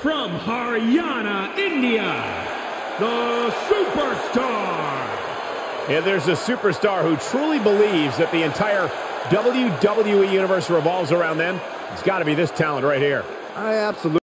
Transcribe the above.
from Haryana, India, the Superstar. And there's a superstar who truly believes that the entire WWE Universe revolves around them. It's got to be this talent right here. I absolutely